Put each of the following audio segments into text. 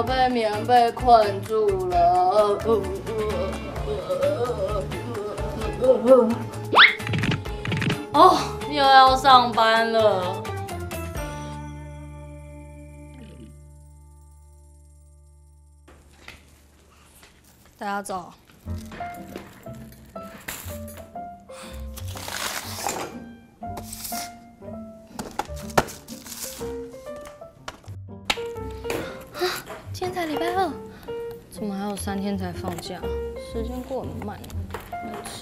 我被棉被困住了。哦，又要上班了。大家走。拜二，怎么还有三天才放假？时间过很慢。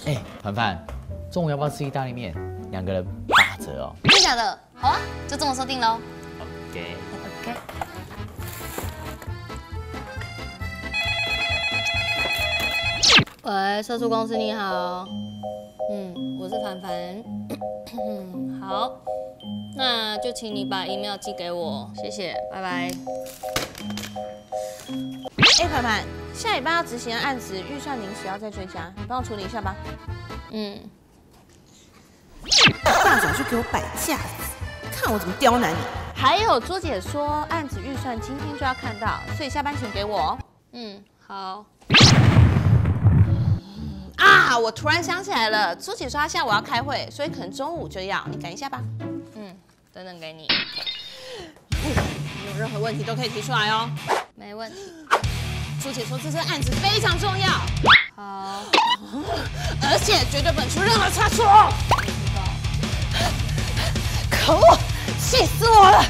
哎，凡凡，中午要不要吃意大利面？两个人八折哦。真的假的？好啊，就这么说定喽。OK。OK。喂，社畜公司你好。嗯，我是凡凡。嗯，好，那就请你把 email 寄给我，谢谢，拜拜。哎，凡凡，下礼拜要执行的案子预算临时要再追加，你帮我处理一下吧。嗯。大早就给我摆架子，看我怎么刁难你。还有朱姐说案子预算今天就要看到，所以下班前给我。嗯，好。啊，我突然想起来了，朱姐说她下午要开会，所以可能中午就要，你赶一下吧。嗯，等等给你。有任何问题都可以提出来哦。没问题。朱姐说这次案子非常重要，好，而且绝对不能出任何差错。可恶，气死我了！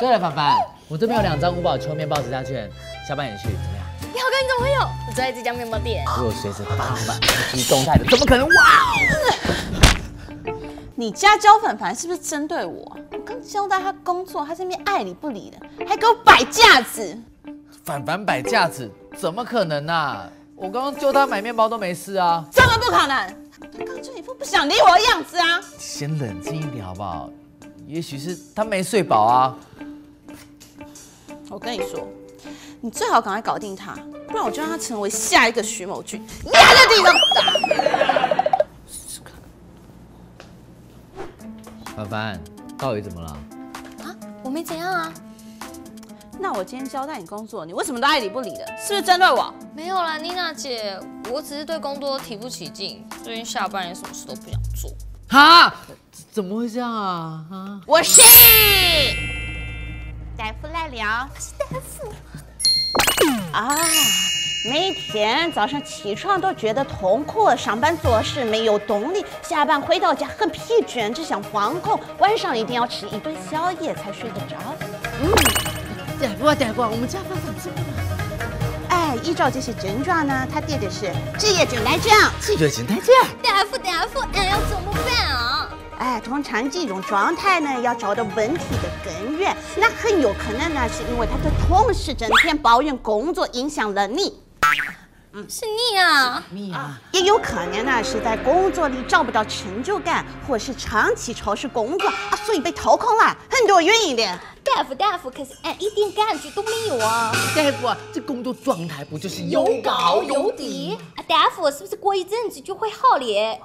对了，凡凡，我这边有两张五宝秋面包直价券，下班也去，怎么样？你好哥，你怎么会有？我在这家面包店。我有随时帮你们注意动态的，怎么可能？哇！你家焦粉凡是不是针对我？我刚交代他工作，他这边爱理不理的，还给我摆架子。凡凡摆架子，怎么可能呢？我刚刚救他买面包都没事啊！怎么不可能？他刚就一副不想理我的样子啊！先冷静一点好不好？也许是他没睡饱啊。我跟你说，你最好赶快搞定他，不然我就让他成为下一个徐某俊，压在地上打。试试看。凡凡，到底怎么了？啊，我没怎样啊。那我今天交代你工作，你为什么都爱理不理的？是不是针对我？没有啦，妮娜姐，我只是对工作提不起劲，最近下班也什么事都不想做。哈？怎么会这样啊？啊？我是大夫来了，是大夫啊。每天早上起床都觉得痛苦，上班做事没有动力，下班回到家很疲倦，只想放空，晚上一定要吃一顿宵夜才睡得着。嗯。大夫啊，大夫啊，我们家凡凡怎么了？哎，依照这些症状呢，他得的是职业倦怠症。职业倦怠症。大夫，大夫，俺要怎么办啊？哎，通常这种状态呢，要找到问题的根源，那很有可能呢，是因为他的同事整天抱怨工作影响了你。是你啊，你啊，也有可能呢，是在工作里找不到成就感，或是长期超时工作啊，所以被掏空了，很多原因的。大夫，大夫，可是俺一点感觉都没有啊。大夫啊，这工作状态不就是有高有低？啊，大夫，是不是过一阵子就会好了？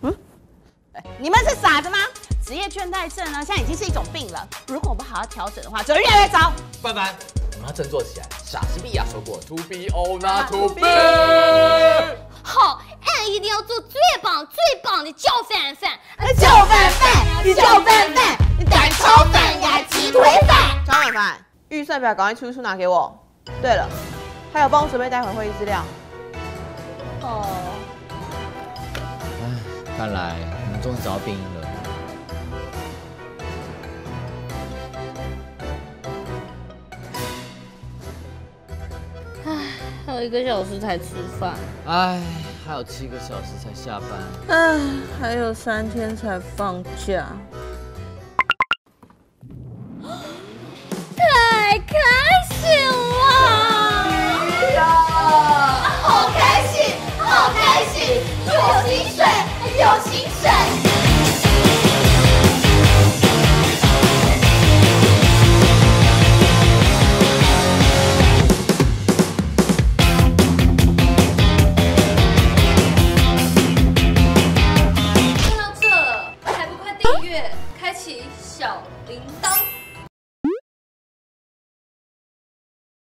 嗯，你们是傻子吗？职业倦怠症呢，现在已经是一种病了，如果不好好调整的话，只会越来越糟。拜拜。我们要振作起来。莎士比亚说过，To be or not to be。好，俺一定要做最棒、最棒的叫饭饭。叫饭饭，你叫饭饭，预算表赶快出一出拿给我。对了，还有帮我准备待会会议资料。哦。哎，看来我们终于找到病因了。还有一个小时才吃饭，唉，还有七个小时才下班，唉，还有三天才放假，